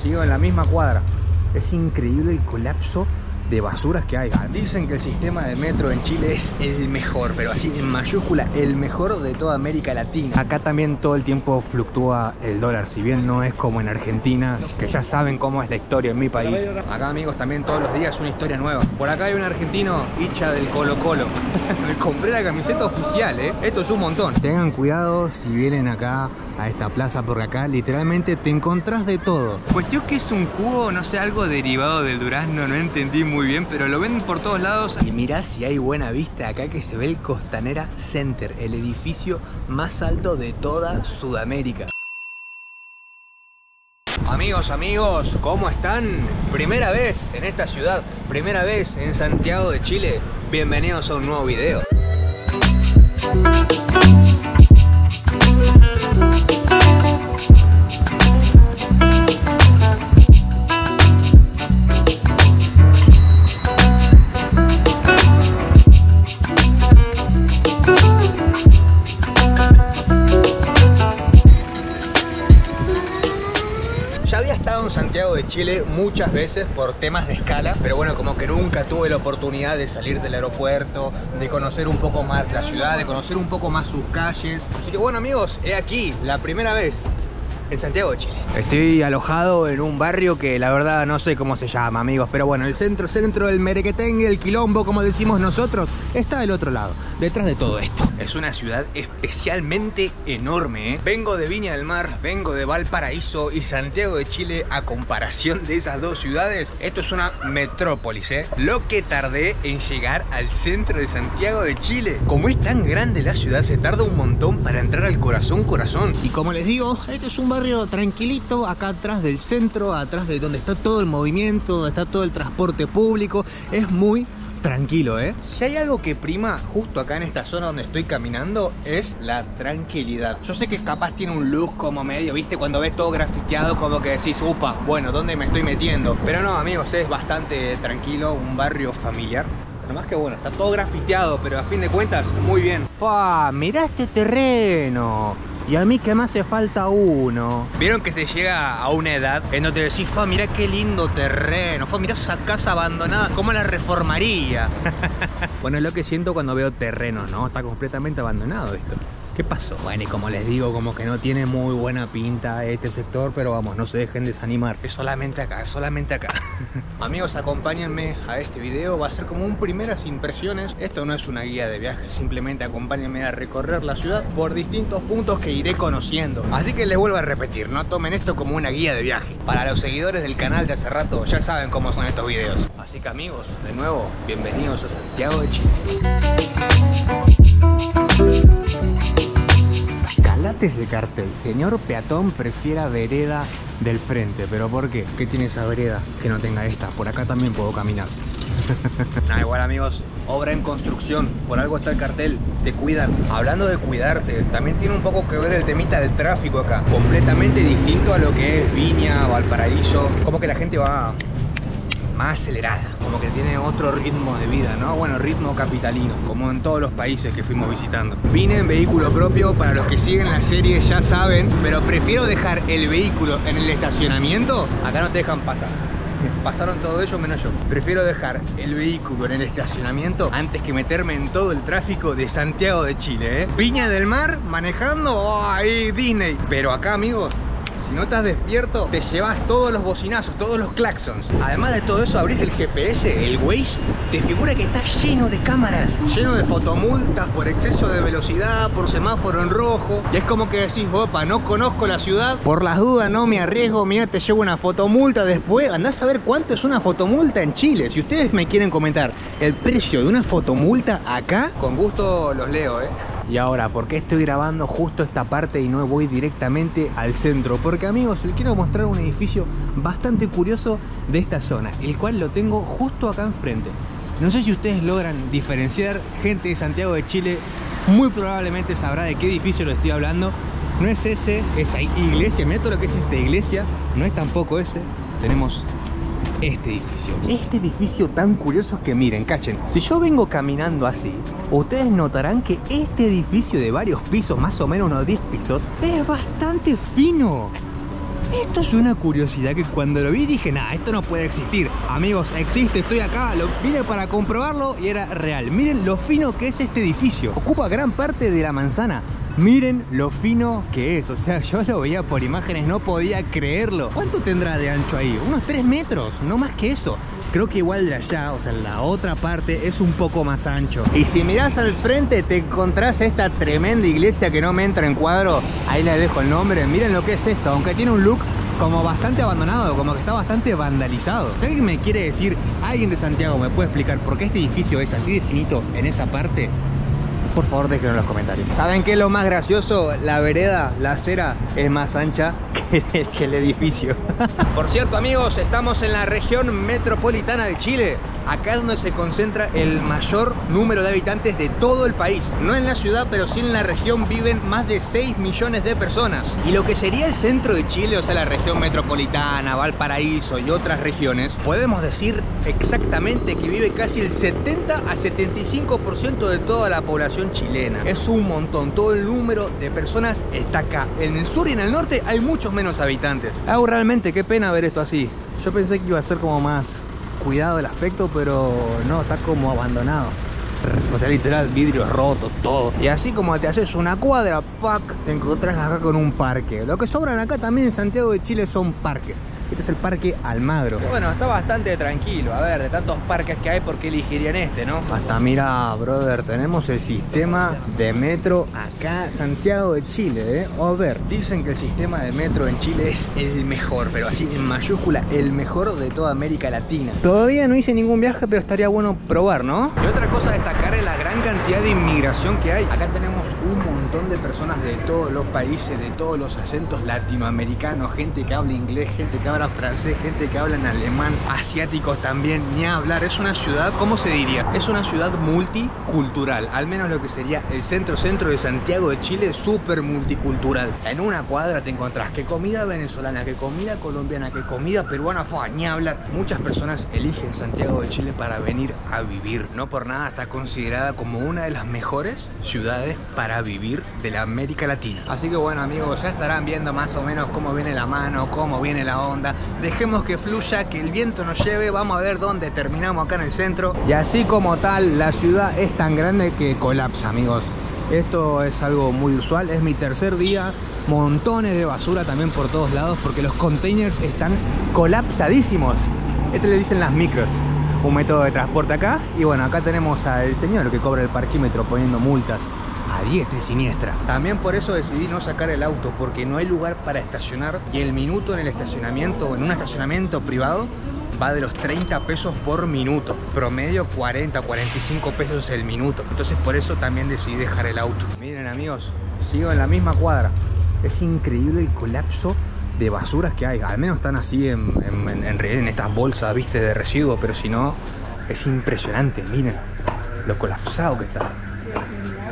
Sigo en la misma cuadra. Es increíble el colapso de basuras que hay. Dicen que el sistema de metro en Chile es el mejor, pero así en mayúscula, el mejor de toda América Latina. Acá también todo el tiempo fluctúa el dólar, si bien no es como en Argentina, que ya saben cómo es la historia en mi país. Acá amigos también todos los días una historia nueva. Por acá hay un argentino hincha del Colo Colo. Me compré la camiseta oficial, ¿eh? Esto es un montón. Tengan cuidado si vienen acá a esta plaza porque acá literalmente te encontrás de todo. Cuestión que es un jugo, no sé, algo derivado del durazno, no entendí muy bien, pero lo venden por todos lados. Y mirá si hay buena vista acá que se ve el Costanera Center, el edificio más alto de toda Sudamérica. Amigos, amigos, ¿cómo están? Primera vez en esta ciudad, primera vez en Santiago de Chile. Bienvenidos a un nuevo video. Muchas veces por temas de escala, pero bueno, como que nunca tuve la oportunidad de salir del aeropuerto, de conocer un poco más la ciudad, de conocer un poco más sus calles. Así que bueno amigos, he aquí la primera vez en Santiago de Chile. Estoy alojado en un barrio que la verdad no sé cómo se llama, amigos, pero bueno, el centro, centro del Merequetengue, el Quilombo, como decimos nosotros, está del otro lado, detrás de todo esto. Es una ciudad especialmente enorme, ¿eh? Vengo de Viña del Mar, vengo de Valparaíso y Santiago de Chile a comparación de esas dos ciudades. Esto es una metrópolis, ¿eh? Lo que tardé en llegar al centro de Santiago de Chile. Como es tan grande la ciudad, se tarda un montón para entrar al corazón, corazón. Y como les digo, este es un barrio tranquilito, acá atrás del centro, atrás de donde está todo el movimiento, donde está todo el transporte público. Es muy tranquilo, ¿eh? Si hay algo que prima justo acá en esta zona donde estoy caminando es la tranquilidad. Yo sé que capaz tiene un look como medio, ¿viste? Cuando ves todo grafiteado como que decís, upa, bueno, ¿dónde me estoy metiendo? Pero no, amigos, es bastante tranquilo, un barrio familiar. Además que bueno, está todo grafiteado, pero a fin de cuentas, muy bien. ¡Fua! Mirá este terreno. Y a mí que me hace falta uno. Vieron que se llega a una edad en donde decís, fa, mirá qué lindo terreno, fa, mirá esa casa abandonada, ¿cómo la reformaría? bueno, es lo que siento cuando veo terrenos, ¿no? Está completamente abandonado esto. ¿Qué pasó? Bueno, y como les digo, como que no tiene muy buena pinta este sector, pero vamos, no se dejen desanimar. Es solamente acá, es solamente acá. Amigos, acompáñenme a este video, va a ser como un primeras impresiones. Esto no es una guía de viaje, simplemente acompáñenme a recorrer la ciudad por distintos puntos que iré conociendo. Así que les vuelvo a repetir, no tomen esto como una guía de viaje. Para los seguidores del canal de hace rato, ya saben cómo son estos videos. Así que amigos, de nuevo, bienvenidos a Santiago de Chile. Calate ese cartel, señor peatón prefiera vereda del frente, pero ¿por qué? ¿Qué tiene esa vereda que no tenga esta? Por acá también puedo caminar. Nada, igual amigos, obra en construcción, por algo está el cartel, te cuidan. Hablando de cuidarte, también tiene un poco que ver el temita del tráfico acá, completamente distinto a lo que es Viña, Valparaíso, como que la gente va más acelerada, como que tiene otro ritmo de vida, ¿no? Bueno, ritmo capitalino, como en todos los países que fuimos visitando. Vine en vehículo propio, para los que siguen la serie ya saben, pero prefiero dejar el vehículo en el estacionamiento, acá no te dejan pasar. Pasaron todo ellos menos yo. Prefiero dejar el vehículo en el estacionamiento antes que meterme en todo el tráfico de Santiago de Chile, ¿eh? Viña del Mar, manejando, oh, ahí Disney. Pero acá, amigos, si no estás despierto, te llevas todos los bocinazos, todos los claxons. Además de todo eso, abrís el GPS, el Waze, te figura que está lleno de cámaras, lleno de fotomultas por exceso de velocidad, por semáforo en rojo. Y es como que decís, opa, no conozco la ciudad. Por las dudas no me arriesgo, mira, te llevo una fotomulta después. Andás a ver cuánto es una fotomulta en Chile. Si ustedes me quieren comentar el precio de una fotomulta acá, con gusto los leo, ¿eh? Y ahora, ¿por qué estoy grabando justo esta parte y no voy directamente al centro? Porque amigos, les quiero mostrar un edificio bastante curioso de esta zona, el cual lo tengo justo acá enfrente. No sé si ustedes logran diferenciar, gente de Santiago de Chile muy probablemente sabrá de qué edificio lo estoy hablando. No es ese, esa iglesia, mira todo lo que es esta iglesia, no es tampoco ese. Tenemos este edificio. Este edificio tan curioso que miren, cachen. Si yo vengo caminando así, ustedes notarán que este edificio de varios pisos, más o menos unos 10 pisos, es bastante fino. Esto es una curiosidad que cuando lo vi dije, nah, esto no puede existir. Amigos, existe, estoy acá, lo vine para comprobarlo y era real. Miren lo fino que es este edificio. Ocupa gran parte de la manzana. Miren lo fino que es, o sea, yo lo veía por imágenes, no podía creerlo. ¿Cuánto tendrá de ancho ahí? Unos 3 metros, no más que eso. Creo que igual de allá, o sea, la otra parte es un poco más ancho. Y si mirás al frente te encontrás esta tremenda iglesia que no me entra en cuadro. Ahí les dejo el nombre. Miren lo que es esto, aunque tiene un look como bastante abandonado, como que está bastante vandalizado. Si alguien me quiere decir, alguien de Santiago me puede explicar por qué este edificio es así definito en esa parte, por favor déjenlo en los comentarios. ¿Saben qué es lo más gracioso? La vereda, la acera es más ancha que, el edificio. Por cierto amigos, estamos en la región metropolitana de Chile. Acá es donde se concentra el mayor número de habitantes de todo el país. No en la ciudad, pero sí en la región viven más de 6 millones de personas. Y lo que sería el centro de Chile, o sea la región metropolitana, Valparaíso y otras regiones, podemos decir exactamente que vive casi el 70 a 75% de toda la población chilena. Es un montón, todo el número de personas está acá. En el sur y en el norte hay muchos menos habitantes. Hago realmente, qué pena ver esto así. Yo pensé que iba a ser como más cuidado el aspecto, pero no, está como abandonado. O sea, literal, vidrio roto, todo. Y así como te haces una cuadra, pack, te encontrás acá con un parque. Lo que sobran acá también en Santiago de Chile son parques. Este es el Parque Almagro. Bueno, está bastante tranquilo. A ver, de tantos parques que hay, ¿por qué elegirían este, no? Hasta mira, brother, tenemos el sistema de metro acá, Santiago de Chile, ¿eh? A ver, dicen que el sistema de metro en Chile es el mejor, pero así en mayúscula, el mejor de toda América Latina. Todavía no hice ningún viaje, pero estaría bueno probar, ¿no? Y otra cosa a destacar es la gran cantidad de inmigración que hay. Acá tenemos montón de personas de todos los países, de todos los acentos latinoamericanos, gente que habla inglés, gente que habla francés, gente que habla en alemán, asiáticos también, ni hablar. Es una ciudad, ¿cómo se diría? Es una ciudad multicultural, al menos lo que sería el centro-centro de Santiago de Chile, súper multicultural. En una cuadra te encontrás que comida venezolana, que comida colombiana, que comida peruana, fue ni hablar. Muchas personas eligen Santiago de Chile para venir a vivir. No por nada está considerada como una de las mejores ciudades para vivir de la América Latina. Así que bueno amigos, ya estarán viendo más o menos cómo viene la mano, cómo viene la onda dejemos que fluya, que el viento nos lleve, vamos a ver dónde terminamos acá en el centro. Y así como tal, la ciudad es tan grande que colapsa, amigos. Esto es algo muy usual, es mi tercer día, montones de basura también por todos lados porque los containers están colapsadísimos. Este le dicen las micros, un método de transporte acá. Y bueno, acá tenemos al señor que cobra el parquímetro poniendo multas diestra y siniestra. También por eso decidí no sacar el auto, porque no hay lugar para estacionar y el minuto en el estacionamiento, en un estacionamiento privado, va de los 30 pesos por minuto. Promedio 40, 45 pesos el minuto. Entonces por eso también decidí dejar el auto. Miren amigos, sigo en la misma cuadra. Es increíble el colapso de basuras que hay. Al menos están así en, estas bolsas, viste, de residuos, pero si no, es impresionante. Miren lo colapsado que está.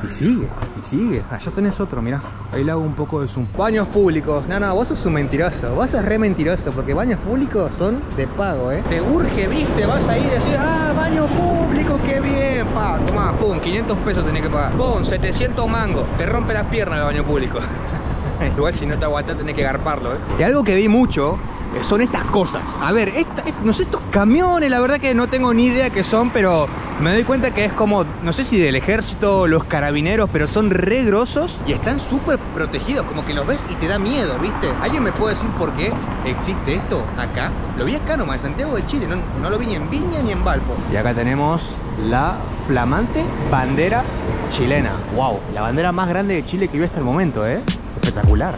Y sigue, y sigue. Allá tenés otro, mirá. Ahí le hago un poco de zoom. Baños públicos. No, no, vos sos un mentiroso. Vos sos re mentiroso porque baños públicos son de pago, ¿eh? Te urge, viste, vas a ir y decir, ah, baño público, qué bien. Pa, tomá, pum, 500 pesos tenés que pagar. Pum, 700 mangos. Te rompe las piernas el baño público. Igual si no te aguantas tenés que garparlo, ¿eh? Y algo que vi mucho son estas cosas. A ver, no sé, estos camiones, la verdad que no tengo ni idea qué son, pero me doy cuenta que es como, no sé si del ejército, los carabineros, pero son re grosos y están súper protegidos, como que los ves y te da miedo, ¿viste? ¿Alguien me puede decir por qué existe esto acá? Lo vi acá nomás, en Santiago de Chile, no, no lo vi ni en Viña ni en Valpo. Y acá tenemos la flamante bandera chilena. ¡Wow! La bandera más grande de Chile que vi hasta el momento, ¿eh? Espectacular.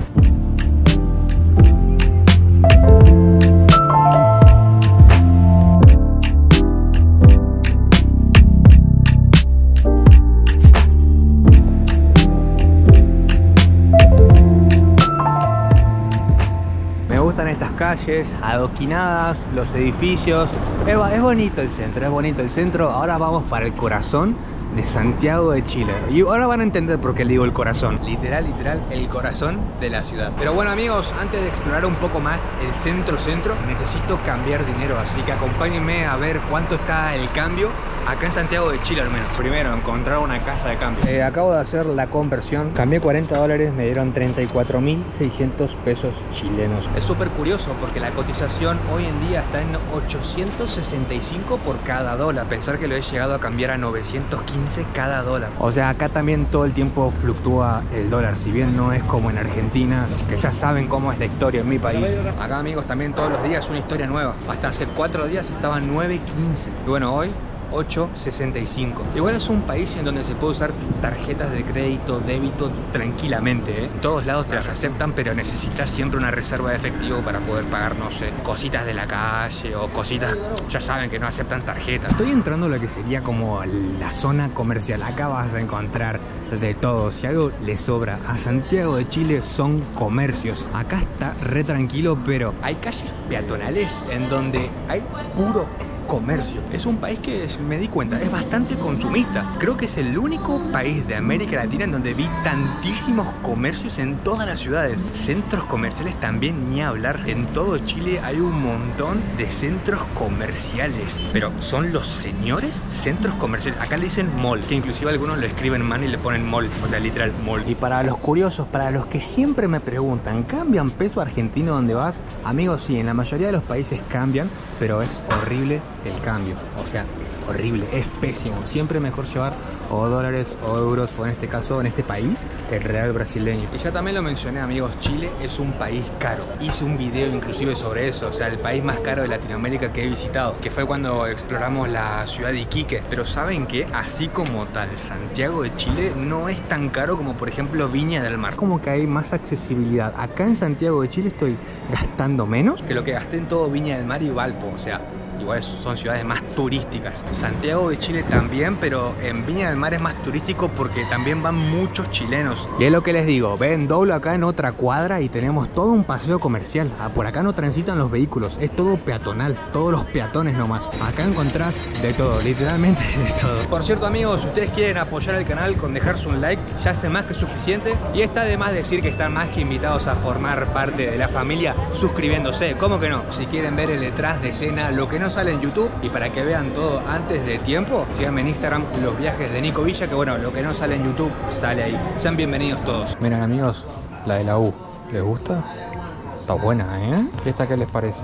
Calles adoquinadas, los edificios. Es, bonito el centro, es bonito el centro. Ahora vamos para el corazón de Santiago de Chile. Y ahora van a entender por qué le digo el corazón. Literal, literal, el corazón de la ciudad. Pero bueno amigos, antes de explorar un poco más el centro-centro, necesito cambiar dinero. Así que acompáñenme a ver cuánto está el cambio acá en Santiago de Chile al menos. Primero, encontrar una casa de cambio. Eh, acabo de hacer la conversión. Cambié 40 dólares, me dieron 34.600 pesos chilenos. Es súper curioso porque la cotización hoy en día está en 865 por cada dólar. Pensar que lo he llegado a cambiar a 915 cada dólar. O sea, acá también todo el tiempo fluctúa el dólar. Si bien no es como en Argentina, que ya saben cómo es la historia en mi país. Acá amigos también todos los días una historia nueva. Hasta hace cuatro días estaba 9.15. Y bueno, hoy 8.65. Igual es un país en donde se puede usar tarjetas de crédito, débito tranquilamente. ¿eh? En todos lados te las aceptan, pero necesitas siempre una reserva de efectivo para poder pagar, no sé, cositas de la calle o cositas, ya saben que no aceptan tarjetas. Estoy entrando a lo que sería como la zona comercial. Acá vas a encontrar de todo. Si algo le sobra a Santiago de Chile son comercios. Acá está re tranquilo, pero hay calles peatonales en donde hay puro comercio. Es un país que me di cuenta, es bastante consumista. Creo que es el único país de América Latina en donde vi tantísimos comercios en todas las ciudades. Centros comerciales también, ni hablar. En todo Chile hay un montón de centros comerciales. Pero son los señores centros comerciales. Acá le dicen mall, que inclusive algunos lo escriben mal y le ponen mall, o sea, literal mall. Y para los curiosos, para los que siempre me preguntan, ¿cambian peso argentino donde vas? Amigos, sí, en la mayoría de los países cambian, pero es horrible el cambio. O sea, es horrible, es pésimo. Siempre mejor llevar o dólares o euros, o en este caso, en este país, el real brasileño. Y ya también lo mencioné, amigos, Chile es un país caro. Hice un video inclusive sobre eso, o sea, el país más caro de Latinoamérica que he visitado, que fue cuando exploramos la ciudad de Iquique. Pero saben que, así como tal, Santiago de Chile no es tan caro como, por ejemplo, Viña del Mar. Como que hay más accesibilidad. Acá en Santiago de Chile estoy gastando menos que lo que gasté en todo Viña del Mar y Valpo, o sea, igual son ciudades más turísticas. Santiago de Chile también, pero en Viña del Mar es más turístico porque también van muchos chilenos. Y es lo que les digo, ven, doblo acá en otra cuadra y tenemos todo un paseo comercial. Ah, por acá no transitan los vehículos, es todo peatonal, todos los peatones nomás. Acá encontrás de todo, literalmente de todo. Por cierto amigos, si ustedes quieren apoyar el canal con dejarse un like, ya hace más que suficiente. Y está de más decir que están más que invitados a formar parte de la familia suscribiéndose. ¿Cómo que no? Si quieren ver el detrás de escena, lo que no sale en YouTube y para que vean todo antes de tiempo, síganme en Instagram los viajes de Nico Villa, que bueno, lo que no sale en YouTube sale ahí. Sean bienvenidos todos. Miren amigos, la de la U, ¿les gusta? Está buena, ¿eh? ¿Esta qué les parece?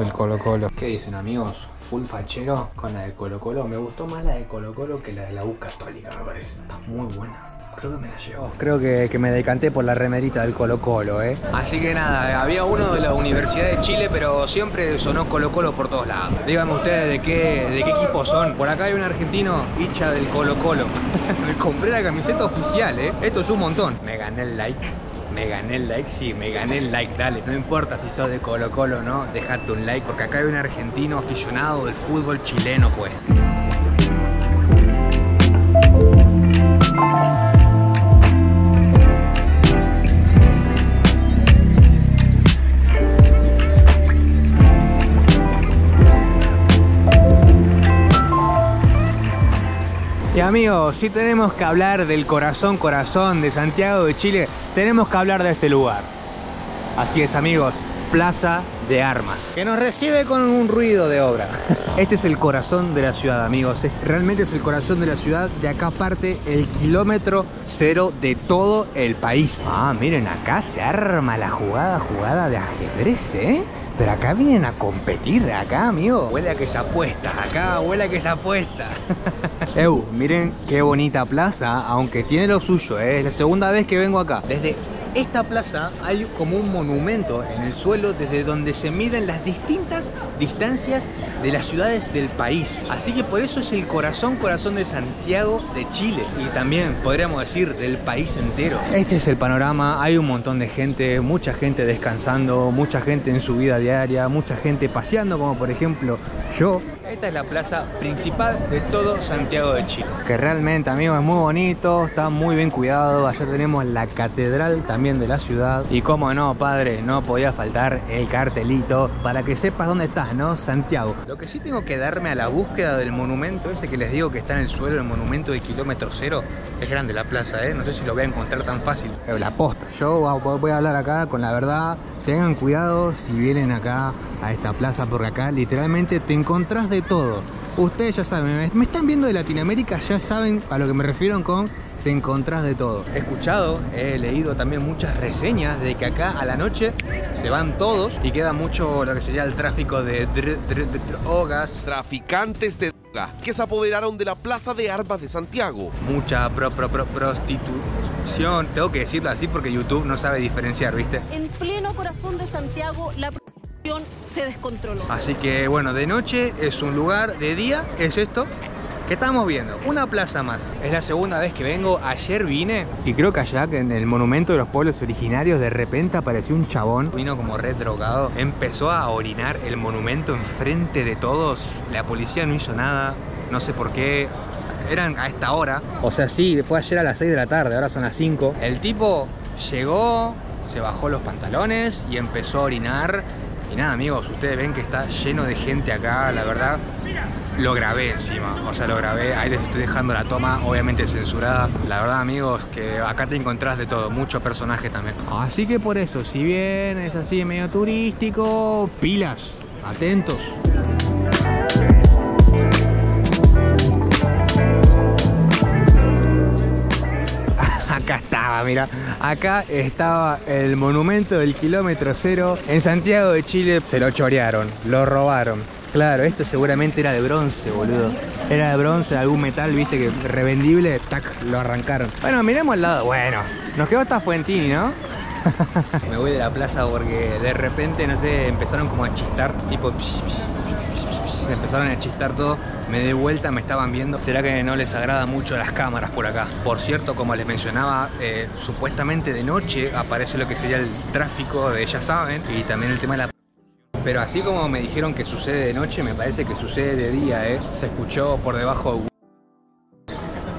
El Colo Colo. ¿Qué dicen amigos? Full fachero con la de Colo Colo. Me gustó más la de Colo Colo que la de la U Católica, me parece. Está muy buena. Creo que me la llevo. Creo que, me decanté por la remerita del Colo Colo, ¿eh? Así que nada, había uno de la Universidad de Chile, pero siempre sonó Colo Colo por todos lados. Díganme ustedes de qué, de qué equipo son. Por acá hay un argentino, hincha del Colo Colo. me compré la camiseta oficial, ¿eh? Esto es un montón. Me gané el like. Me gané el like, sí, me gané el like, dale. No importa si sos de Colo Colo o no, dejate un like, porque acá hay un argentino aficionado del fútbol chileno, pues. Amigos, si tenemos que hablar del corazón corazón de Santiago de Chile, tenemos que hablar de este lugar. Así es amigos, Plaza de Armas, que nos recibe con un ruido de obra. Este es el corazón de la ciudad, amigos. Realmente es el corazón de la ciudad. De acá parte el kilómetro cero de todo el país. Ah, miren, acá se arma la jugada, jugada de ajedrez, ¿eh? Pero acá vienen a competir, acá, amigo. Huele a que se apuesta, acá huele a que se apuesta. Eu, miren qué bonita plaza, aunque tiene lo suyo, ¿eh? es la segunda vez que vengo acá. Desde esta plaza hay como un monumento en el suelo desde donde se miden las distintas distancias de las ciudades del país. Así que por eso es el corazón, corazón de Santiago de Chile. Y también podríamos decir del país entero. Este es el panorama, hay un montón de gente, mucha gente descansando, mucha gente en su vida diaria, mucha gente paseando, como por ejemplo yo Esta es la plaza principal de todo Santiago de Chile. Que realmente, amigos, es muy bonito, está muy bien cuidado. Allá tenemos la catedral también de la ciudad. Y como no, padre, no podía faltar el cartelito para que sepas dónde estás, ¿no? Santiago. Lo que sí tengo que darme a la búsqueda del monumento ese que les digo que está en el suelo, el monumento de kilómetro cero. Es grande la plaza, ¿eh? No sé si lo voy a encontrar tan fácil. Eh, la posta, yo voy a hablar acá con la verdad. Tengan cuidado si vienen acá a esta plaza porque acá literalmente te encontrás de todo. Ustedes ya saben, me están viendo de Latinoamérica, ya saben a lo que me refiero con te encontrás de todo. He escuchado, he leído también muchas reseñas de que acá a la noche se van todos y queda mucho lo que sería el tráfico de drogas. Traficantes de droga que se apoderaron de la Plaza de Armas de Santiago. Mucha pro, pro, pro, prostitución, tengo que decirlo así porque YouTube no sabe diferenciar, ¿viste? En pleno corazón de Santiago, la se descontroló. Así que bueno, de noche es un lugar, de día es esto. que estamos viendo? Una plaza más. Es la segunda vez que vengo. Ayer vine y creo que allá en el monumento de los pueblos originarios de repente apareció un chabón. Vino como red drogado. Empezó a orinar el monumento enfrente de todos. La policía no hizo nada. No sé por qué. Eran a esta hora. O sea, sí, fue ayer a las 6 de la tarde. Ahora son las 5. El tipo llegó, se bajó los pantalones y empezó a orinar y nada amigos, ustedes ven que está lleno de gente acá, la verdad lo grabé encima, o sea lo grabé, ahí les estoy dejando la toma, obviamente censurada. La verdad amigos, que acá te encontrás de todo, muchos personajes también. Así que por eso, si bien es así medio turístico, pilas, atentos. Acá estaba, mira. Acá estaba el monumento del kilómetro cero. En Santiago de Chile se lo chorearon, lo robaron. Claro, esto seguramente era de bronce, boludo. Era de bronce, algún metal, viste, que revendible, tac, lo arrancaron. Bueno, miremos al lado. Bueno, nos quedó hasta Fuentini, ¿no? Me voy de la plaza porque de repente, no sé, empezaron como a chistar, tipo empezaron a chistar todo. Me di vuelta, me estaban viendo. ¿Será que no les agrada mucho las cámaras por acá? Por cierto, como les mencionaba, eh, supuestamente de noche aparece lo que sería el tráfico de ya saben y también el tema de la pero así como me dijeron que sucede de noche, me parece que sucede de día, ¿eh? Se escuchó por debajo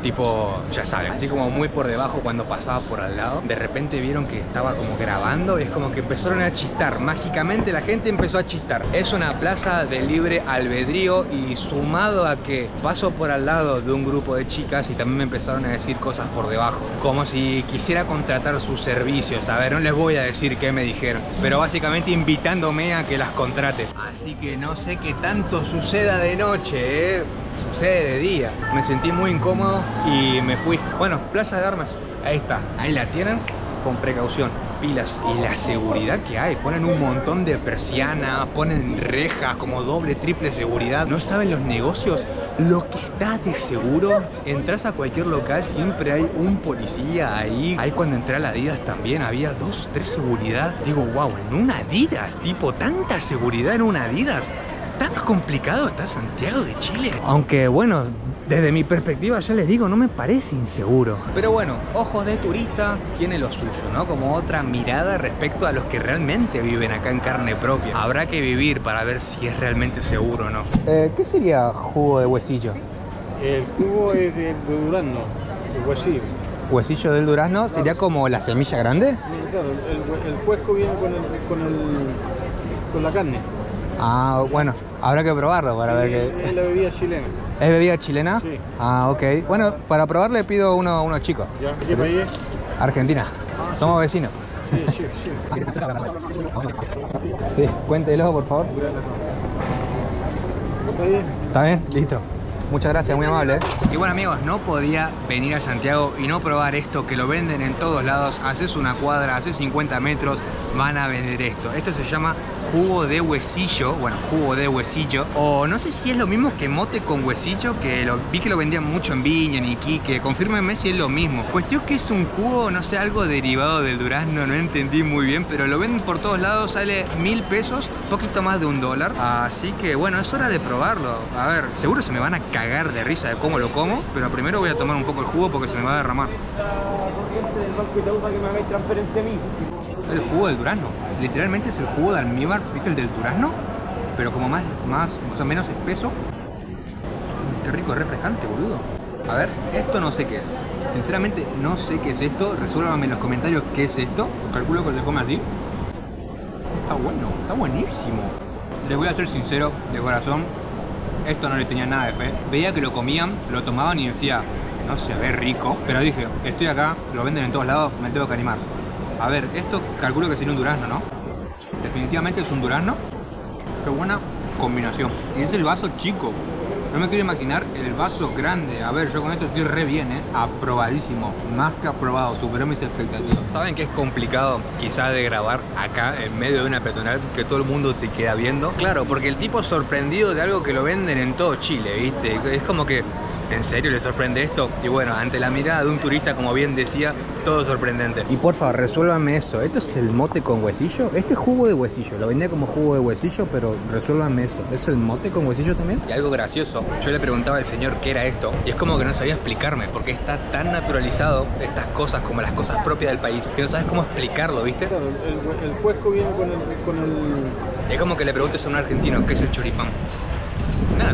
tipo, ya saben, así como muy por debajo cuando pasaba por al lado, de repente vieron que estaba como grabando, es como que empezaron a chistar, mágicamente la gente empezó a chistar. Es una plaza de libre albedrío y sumado a que paso por al lado de un grupo de chicas y también me empezaron a decir cosas por debajo, como si quisiera contratar sus servicios, a ver, no les voy a decir qué me dijeron, pero básicamente invitándome a que las contrate. Así que no sé qué tanto suceda de noche, ¿eh? Sucede de día. Me sentí muy incómodo y me fui. Bueno, Plaza de Armas, ahí está, ahí la tienen con precaución, pilas. Y la seguridad que hay, ponen un montón de persianas, ponen rejas como doble, triple seguridad, no saben los negocios, lo que está de seguro, entras a cualquier local, siempre hay un policía ahí, ahí cuando entré a la Adidas también había dos, tres seguridad, digo wow, en una Adidas, tipo tanta seguridad en una Adidas, tan complicado está Santiago de Chile. Aunque bueno, desde mi perspectiva ya les digo, no me parece inseguro. Pero bueno, ojos de turista tiene lo suyo, ¿no? Como otra mirada respecto a los que realmente viven acá en carne propia. Habrá que vivir para ver si es realmente seguro o no. Eh, ¿Qué sería jugo de huesillo? El jugo es de durazno, el huesillo. ¿Huesillo del durazno sería como la semilla grande? Claro, el, el huesco viene con, el, con, el, con la carne. Ah, bueno, habrá que probarlo para ver qué. Es la bebida chilena. ¿Es bebida chilena? Sí. Ah, ok. Bueno, para probarle pido uno, uno chico. ¿Ya? ¿Qué país es? Argentina. Ah, Somos vecinos. Sí, sí, sí. Sí, cuéntelo, por favor. ¿Está bien? ¿Está bien? Listo. Muchas gracias, muy amable. ¿eh? Y bueno amigos, no podía venir a Santiago y no probar esto que lo venden en todos lados. Haces una cuadra, haces 50 metros, van a vender esto. Esto se llama jugo de huesillo, bueno, jugo de huesillo, o no sé si es lo mismo que mote con huesillo, que lo, vi que lo vendían mucho en Viña, en Iquique, confírmenme si es lo mismo. Cuestión que es un jugo, no sé, algo derivado del durazno, no entendí muy bien, pero lo venden por todos lados, sale mil pesos, poquito más de un dólar, así que bueno, es hora de probarlo. A ver, seguro se me van a cagar de risa de cómo lo como, pero primero voy a tomar un poco el jugo porque se me va a derramar. El jugo del durazno, literalmente es el jugo de almíbar, ¿viste el del durazno? Pero como más, más, o sea, menos espeso. qué rico, refrescante, boludo. A ver, esto no sé qué es. Sinceramente no sé qué es esto. Resuélvame en los comentarios qué es esto. Calculo que se come así. Está bueno, está buenísimo. Les voy a ser sincero, de corazón, esto no le tenía nada de fe. Veía que lo comían, lo tomaban y decía, no se ve rico. Pero dije, estoy acá, lo venden en todos lados, me tengo que animar. A ver, esto calculo que sería un durazno, ¿no? Definitivamente es un durazno. Qué buena combinación. Y es el vaso chico. No me quiero imaginar el vaso grande. A ver, yo con esto estoy re bien, ¿eh? Aprobadísimo. Más que aprobado. Superó mis expectativas. ¿Saben que es complicado quizás de grabar acá en medio de una peatonal que todo el mundo te queda viendo? Claro, porque el tipo sorprendido de algo que lo venden en todo Chile, ¿viste? Es como que ¿En serio le sorprende esto? Y bueno, ante la mirada de un turista, como bien decía, todo sorprendente. Y por favor, resuélvame eso. ¿Esto es el mote con huesillo? Este es jugo de huesillo. Lo vendía como jugo de huesillo, pero resuélvame eso. ¿Es el mote con huesillo también? Y algo gracioso. Yo le preguntaba al señor qué era esto. Y es como que no sabía explicarme, porque está tan naturalizado estas cosas como las cosas propias del país, que no sabes cómo explicarlo, ¿viste? Claro, el, el cuesco viene con el, con el... Es como que le preguntes a un argentino qué es el choripán. Nada,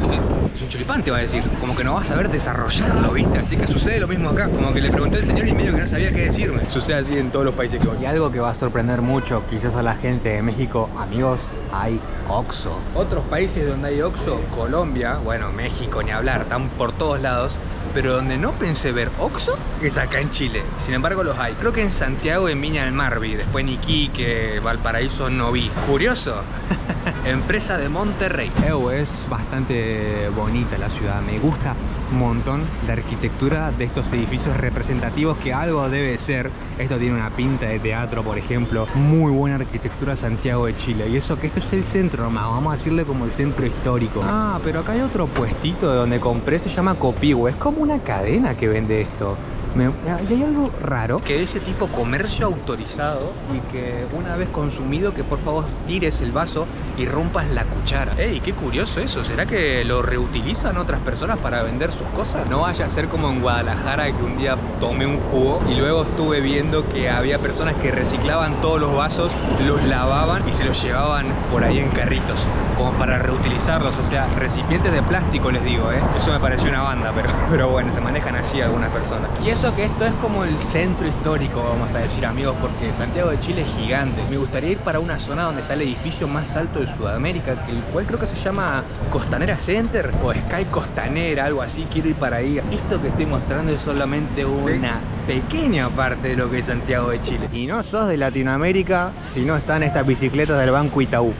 es un choripán te va a decir, como que no vas a saber desarrollarlo, ¿viste? Así que sucede lo mismo acá, como que le pregunté al señor y medio que no sabía qué decirme. Sucede así en todos los países que voy. Y algo que va a sorprender mucho quizás a la gente de México, amigos, hay Oxxo. Otros países donde hay Oxxo, Colombia, bueno, México ni hablar, están por todos lados, pero donde no pensé ver Oxxo es acá en Chile. Sin embargo los hay. Creo que en Santiago, en Viña del Mar vi, después en Iquique, Valparaíso no vi. Curioso. Empresa de Monterrey. Ew, es bastante bonita la ciudad, me gusta montón la arquitectura de estos edificios representativos que algo debe ser. Esto tiene una pinta de teatro, por ejemplo. Muy buena arquitectura Santiago de Chile. Y eso que esto es el centro nomás, vamos a decirle como el centro histórico. Ah, pero acá hay otro puestito de donde compré, se llama Copihue. Es como una cadena que vende esto. Me- y hay algo raro que ese tipo comercio autorizado y que una vez consumido que por favor tires el vaso y rompas la cuchara. Ey, qué curioso eso. ¿Será que lo reutilizan otras personas para vender sus cosas? No vaya a ser como en Guadalajara que un día tomé un jugo y luego estuve viendo que había personas que reciclaban todos los vasos, los lavaban y se los llevaban por ahí en carritos como para reutilizarlos, o sea, recipientes de plástico les digo, ¿eh? Eso me pareció una banda, pero, pero bueno, se manejan así algunas personas. Y eso que esto es como el centro histórico, vamos a decir amigos, porque Santiago de Chile es gigante. Me gustaría ir para una zona donde está el edificio más alto de Sudamérica, que el cual creo que se llama Costanera Center o Sky Costanera, algo así, quiero ir para ahí. Esto que estoy mostrando es solamente una pequeña parte de lo que es Santiago de Chile. Y no sos de Latinoamérica si no están estas bicicletas del Banco Itaú.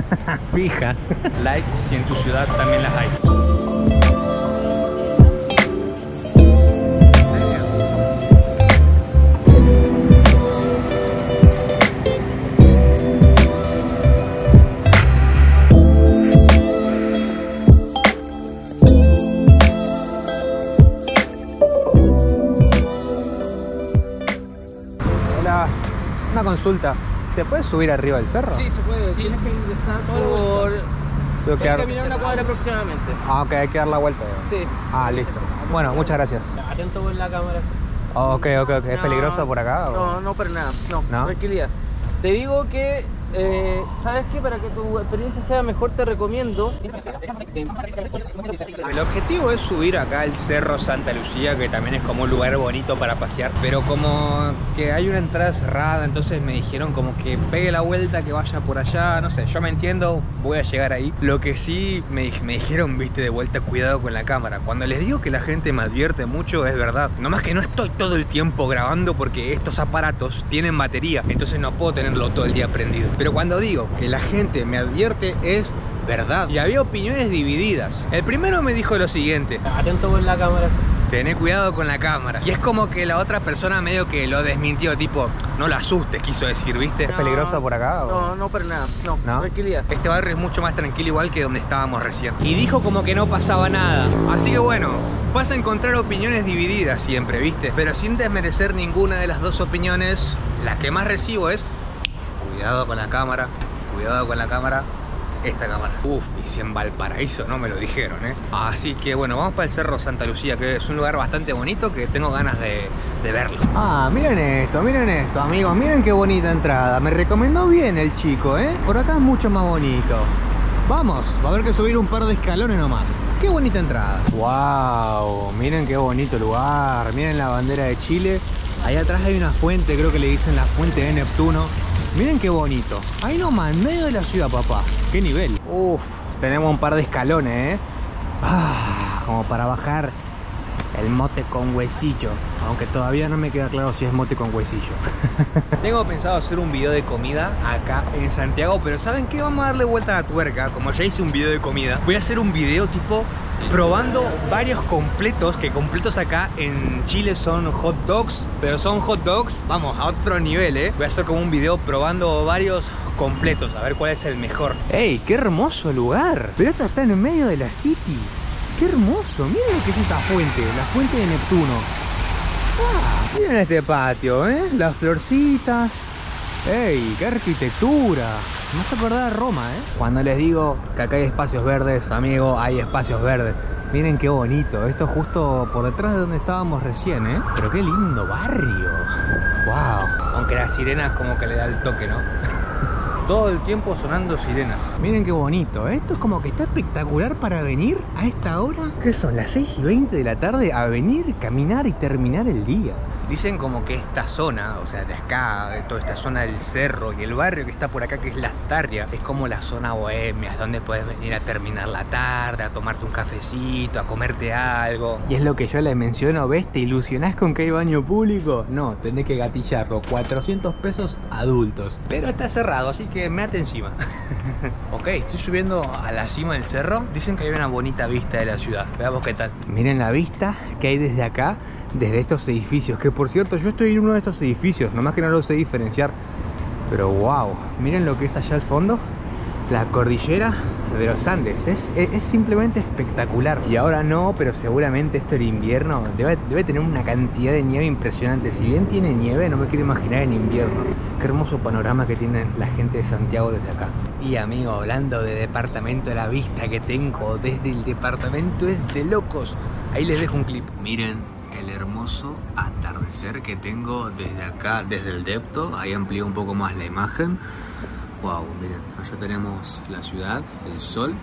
Fija. Like si en tu ciudad también las hay. Consulta. ¿Se puede subir arriba del cerro? Sí, se puede. Tienes que ingresar por. Tengo que Tienes que dar- caminar una cuadra aproximadamente. Ah, ok, hay que dar la vuelta. Sí. Ah, listo. Bueno, muchas gracias. Atento con la cámara. sí. Ok, ok, ok. ¿Es No, peligroso por acá? o? No, no para nada. No, ¿No? tranquilidad. Te digo que, eh, ¿sabes qué? Para que tu experiencia sea mejor, te recomiendo. El objetivo es subir acá al Cerro Santa Lucía, que también es como un lugar bonito para pasear, pero como que hay una entrada cerrada, entonces me dijeron como que pegue la vuelta, que vaya por allá, no sé, yo me entiendo, voy a llegar ahí. Lo que sí me, me dijeron, viste, de vuelta, cuidado con la cámara. Cuando les digo que la gente me advierte mucho, es verdad. Nomás que no estoy todo el tiempo grabando porque estos aparatos tienen batería, entonces no puedo tenerlo todo el día prendido. Pero cuando digo que la gente me advierte, es verdad. Y había opiniones divididas. El primero me dijo lo siguiente. Atento con la cámara. Tené cuidado con la cámara. Y es como que la otra persona medio que lo desmintió, tipo, no lo asustes, quiso decir, ¿viste? ¿Es No, peligroso por acá? o? No, no para nada. No, ¿No? tranquilidad. Este barrio es mucho más tranquilo igual que donde estábamos recién. Y dijo como que no pasaba nada. Así que bueno, vas a encontrar opiniones divididas siempre, ¿viste? Pero sin desmerecer ninguna de las dos opiniones, la que más recibo es cuidado con la cámara, cuidado con la cámara. Esta cámara. Uf, y si en Valparaíso no me lo dijeron, ¿eh? Así que bueno, vamos para el Cerro Santa Lucía, que es un lugar bastante bonito que tengo ganas de, de verlo. Ah, miren esto, miren esto, amigos, miren qué bonita entrada. Me recomendó bien el chico, ¿eh? Por acá es mucho más bonito. Vamos, va a haber que subir un par de escalones nomás. Qué bonita entrada. Wow, miren qué bonito lugar. Miren la bandera de Chile. Ahí atrás hay una fuente, creo que le dicen la fuente de Neptuno. Miren qué bonito. Ahí nomás, en medio de la ciudad, papá. Qué nivel. Uf, tenemos un par de escalones, ¿eh? Ah, como para bajar el mote con huesillo. Aunque todavía no me queda claro si es mote con huesillo. Tengo pensado hacer un video de comida acá en Santiago, pero ¿saben qué? Vamos a darle vuelta a la tuerca. Como ya hice un video de comida, voy a hacer un video tipo probando varios completos, que completos acá en Chile son hot dogs, pero son hot dogs, vamos, a otro nivel, ¿eh? Voy a hacer como un video probando varios completos, a ver cuál es el mejor. ¡Ey, qué hermoso lugar! Pero esto está en medio de la city. ¡Qué hermoso! Miren lo que es esta fuente, la fuente de Neptuno. Ah, miren este patio, ¿eh? Las florcitas. ¡Ey, qué arquitectura! Me hace acordar a Roma, ¿eh? Cuando les digo que acá hay espacios verdes, amigo, hay espacios verdes. Miren qué bonito. Esto es justo por detrás de donde estábamos recién, ¿eh? Pero qué lindo barrio. ¡Wow! Aunque las sirenas como que le da el toque, ¿no? todo el tiempo sonando sirenas. Miren qué bonito, ¿eh? esto es como que está espectacular para venir a esta hora. ¿Qué son? Las 6 y 20 de la tarde a venir, caminar y terminar el día. Dicen como que esta zona, o sea, de acá, de toda esta zona del cerro y el barrio que está por acá, que es Las Tarrias, es como la zona bohemia, donde puedes venir a terminar la tarde, a tomarte un cafecito, a comerte algo. Y es lo que yo les menciono, ¿ves? ¿Te ilusionás con que hay baño público? No, tenés que gatillarlo, 400 pesos adultos. Pero está cerrado, así que mete encima. ok, estoy subiendo a la cima del cerro. Dicen que hay una bonita vista de la ciudad. Veamos qué tal. Miren la vista que hay desde acá, desde estos edificios. Que por cierto, yo estoy en uno de estos edificios. Nomás que no lo sé diferenciar. Pero wow, miren lo que es allá al fondo. La cordillera de los Andes. Es, simplemente espectacular. Y ahora no, pero seguramente esto el invierno debe, debe, tener una cantidad de nieve impresionante. Si bien tiene nieve, no me quiero imaginar en invierno. Qué hermoso panorama que tiene la gente de Santiago desde acá. Y amigo, hablando de departamento, la vista que tengo desde el departamento es de locos. Ahí les dejo un clip. Miren el hermoso atardecer que tengo desde acá, desde el depto. Ahí amplío un poco más la imagen. Wow, miren, allá tenemos la ciudad, el sol,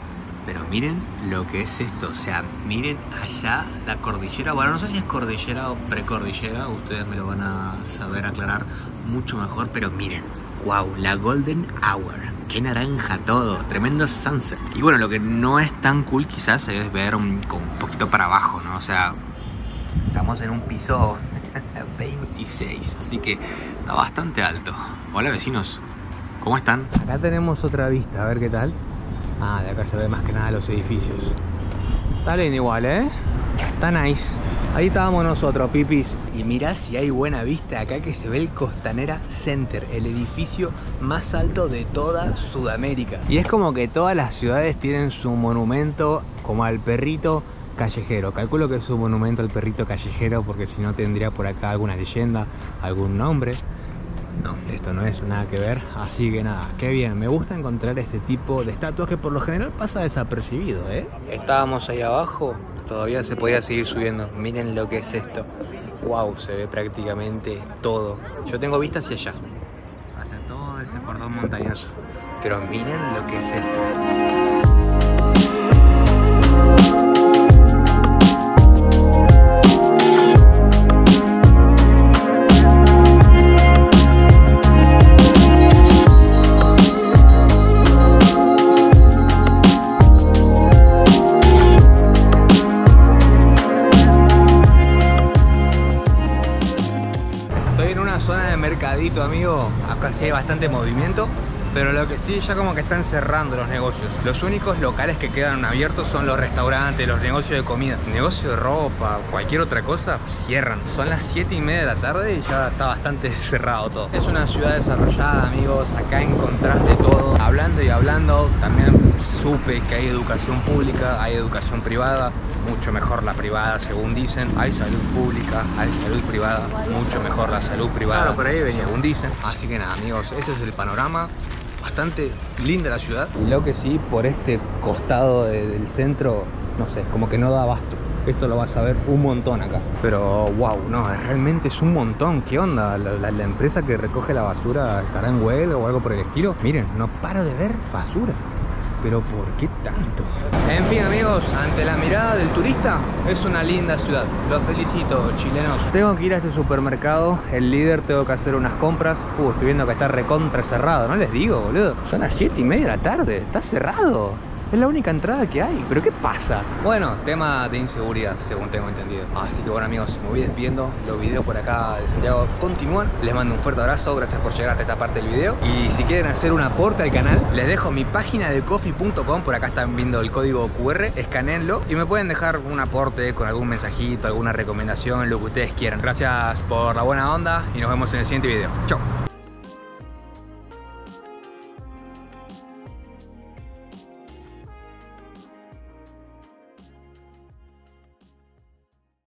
pero miren lo que es esto, o sea, miren allá la cordillera, bueno, no sé si es cordillera o precordillera, ustedes me lo van a saber aclarar mucho mejor, pero miren, wow, la golden hour, qué naranja todo, tremendo sunset. Y bueno, lo que no es tan cool quizás es ver un, un poquito para abajo, ¿no? O sea, estamos en un piso 26, así que está bastante alto. Hola vecinos. ¿Cómo están? Acá tenemos otra vista, a ver qué tal. Ah, de acá se ve más que nada los edificios. Está bien igual, ¿eh? Está nice. Ahí estábamos nosotros, pipis. Y mirá si hay buena vista acá que se ve el Costanera Center, el edificio más alto de toda Sudamérica. Y es como que todas las ciudades tienen su monumento como al perrito callejero. Calculo que es su monumento al perrito callejero porque si no tendría por acá alguna leyenda, algún nombre. No, esto no es nada que ver, así que nada, qué bien, me gusta encontrar este tipo de estatuas que por lo general pasa desapercibido, ¿eh? Estábamos ahí abajo, todavía se podía seguir subiendo, miren lo que es esto. Wow, se ve prácticamente todo. Yo tengo vista hacia allá, hacia todo ese cordón montañoso. Pero miren lo que es esto. Acá sí hay bastante movimiento. Pero lo que sí, ya como que están cerrando los negocios. Los únicos locales que quedan abiertos son los restaurantes, los negocios de comida. Negocio de ropa, cualquier otra cosa, cierran. Son las 7 y media de la tarde y ya está bastante cerrado todo. Es una ciudad desarrollada, amigos. Acá encontrás de todo. Hablando y hablando, también supe que hay educación pública, hay educación privada. Mucho mejor la privada, según dicen. Hay salud pública, hay salud privada. Mucho mejor la salud privada, Claro, por ahí venía. según dicen. Así que nada, amigos, ese es el panorama bastante linda la ciudad. Y lo que sí, por este costado de- del centro, no sé, como que no da abasto. Esto lo vas a ver un montón acá. Pero wow, no, realmente es un montón. ¿Qué onda? ¿La, la- la empresa que recoge la basura estará en huelga o algo por el estilo? Miren, no paro de ver basura. Pero ¿por qué tanto? En fin amigos, ante la mirada del turista es una linda ciudad. Los felicito chilenos. Tengo que ir a este supermercado, el líder, tengo que hacer unas compras. Uh, estoy viendo que está recontra cerrado, no les digo, boludo. Son las 7 y media de la tarde, está cerrado. Es la única entrada que hay. ¿Pero qué pasa? Bueno, tema de inseguridad, según tengo entendido. Así que bueno amigos, me voy despidiendo. Los videos por acá de Santiago continúan. Les mando un fuerte abrazo. Gracias por llegar hasta esta parte del video. Y si quieren hacer un aporte al canal, les dejo mi página de coffee.com. Por acá están viendo el código QR. Escanenlo. Y me pueden dejar un aporte con algún mensajito, alguna recomendación, lo que ustedes quieran. Gracias por la buena onda y nos vemos en el siguiente video. Chau.